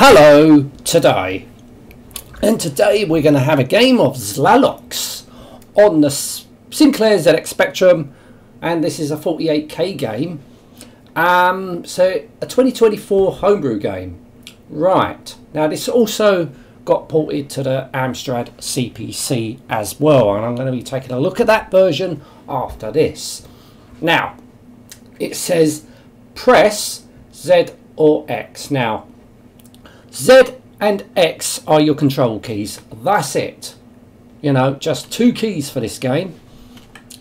Hello today. And today we're going to have a game of Zlalox on the Sinclair ZX Spectrum and this is a 48k game. Um, so a 2024 homebrew game. Right. Now this also got ported to the Amstrad CPC as well and I'm going to be taking a look at that version after this. Now it says press Z or X. Now Z and X are your control keys. That's it. You know, just two keys for this game.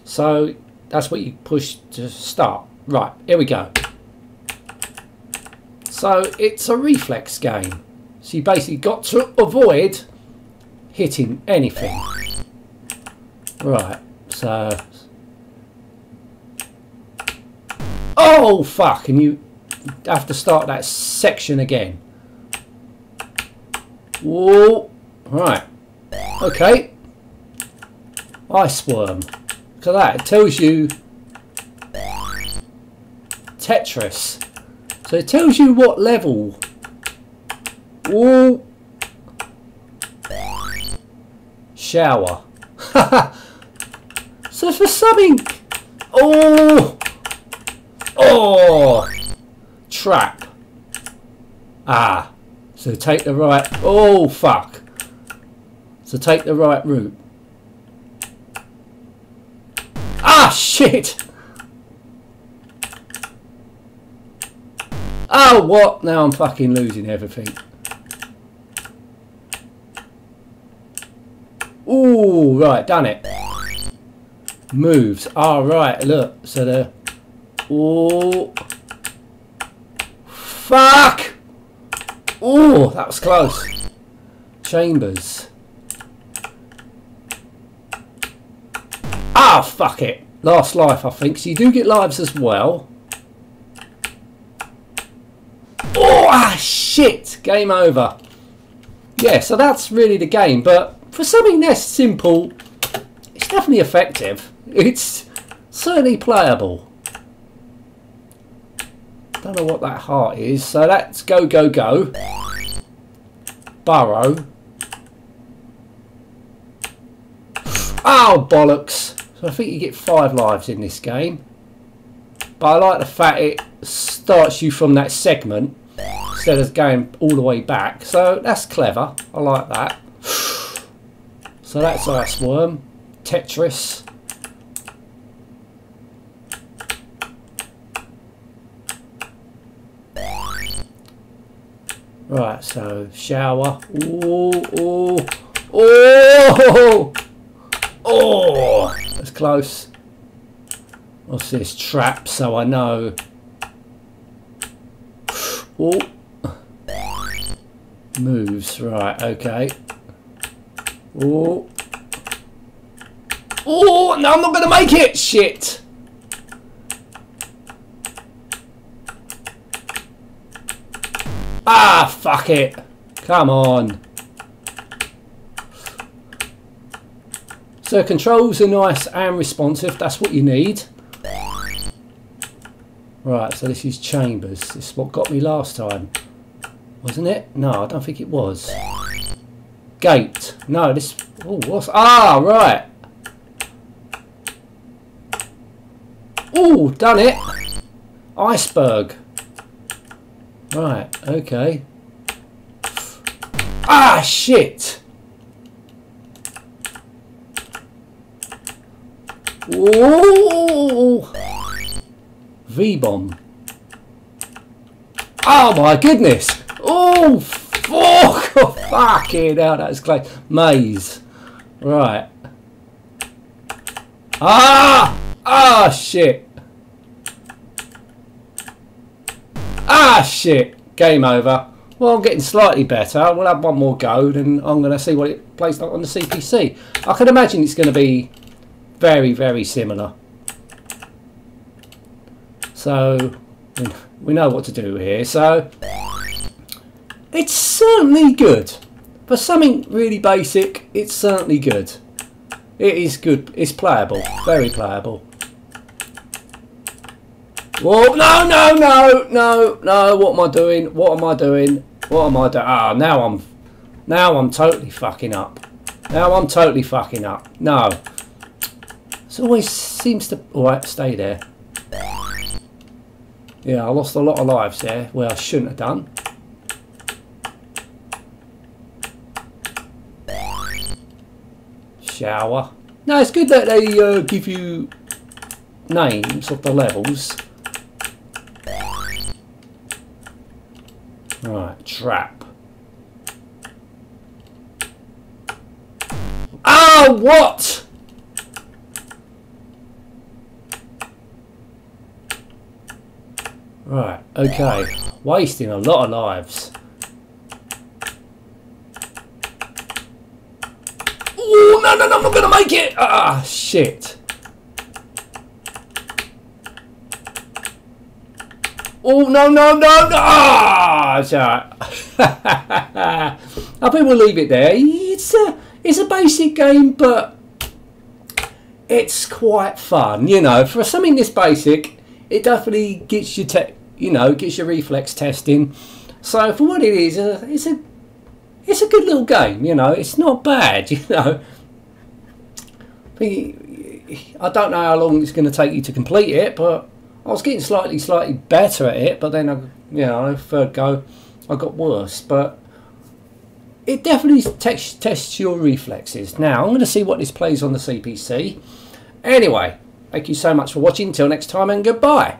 So that's what you push to start. Right, here we go. So it's a reflex game. So you basically got to avoid hitting anything. Right, so... Oh, fuck! And you have to start that section again. Whoa. Right. Okay. Ice worm. Look at that. It tells you Tetris. So it tells you what level. Whoa. Shower. so for something. Oh. Oh. Trap. Ah. So take the right... Oh, fuck. So take the right route. Ah, shit! Oh, what? Now I'm fucking losing everything. Ooh, right, done it. Moves. Ah, right, look. So the... Oh... Fuck! Oh, that was close. Chambers. Ah, fuck it. Last life, I think. So you do get lives as well. Oh, ah, shit. Game over. Yeah, so that's really the game. But for something this simple, it's definitely effective. It's certainly playable. I don't know what that heart is. So let's go, go, go. Burrow. Oh, bollocks. So I think you get five lives in this game. But I like the fact it starts you from that segment instead of going all the way back. So that's clever. I like that. So that's Ice Worm. Tetris. Right, so shower. Oh, oh, oh, oh, that's close. What's this? Trap, so I know. Oh, moves. Right, okay. Oh, oh, no, I'm not gonna make it. Shit. Ah, fuck it. Come on. So controls are nice and responsive. That's what you need. Right, so this is chambers. This is what got me last time. Wasn't it? No, I don't think it was. Gate. No, this... Oh, what's... Ah, right. Oh, done it. Iceberg. Right, okay. Ah, shit! Whoa! V-bomb. Oh my goodness! Oh, fuck! Oh, fucking hell, that's close. Maze. Right. Ah! Ah, shit! Ah, shit. Game over. Well, I'm getting slightly better. We'll have one more go, and I'm going to see what it plays like on the CPC. I can imagine it's going to be very, very similar. So, we know what to do here. So, it's certainly good. For something really basic, it's certainly good. It is good. It's playable. Very playable. Whoa, no, no, no, no, no, what am I doing? What am I doing? What am I doing? Ah, now I'm, now I'm totally fucking up. Now I'm totally fucking up. No. It always seems to... Alright, stay there. Yeah, I lost a lot of lives there where I shouldn't have done. Shower. No, it's good that they uh, give you names of the levels. Trap. Oh, what? Right, okay. Wasting a lot of lives. Oh, no, no, no, I'm not going to make it! Ah, shit. Oh, no, no, no, no! Ah. I think we'll leave it there. It's a, it's a basic game, but it's quite fun, you know. For something this basic, it definitely gets you, te you know, gets your reflex testing. So for what it is, uh, it's a it's a good little game. You know, it's not bad. You know, I don't know how long it's going to take you to complete it, but I was getting slightly slightly better at it. But then, I, you know, third go, I got worse. But it definitely tests, tests your reflexes. Now I'm going to see what this plays on the CPC. Anyway, thank you so much for watching. Until next time, and goodbye.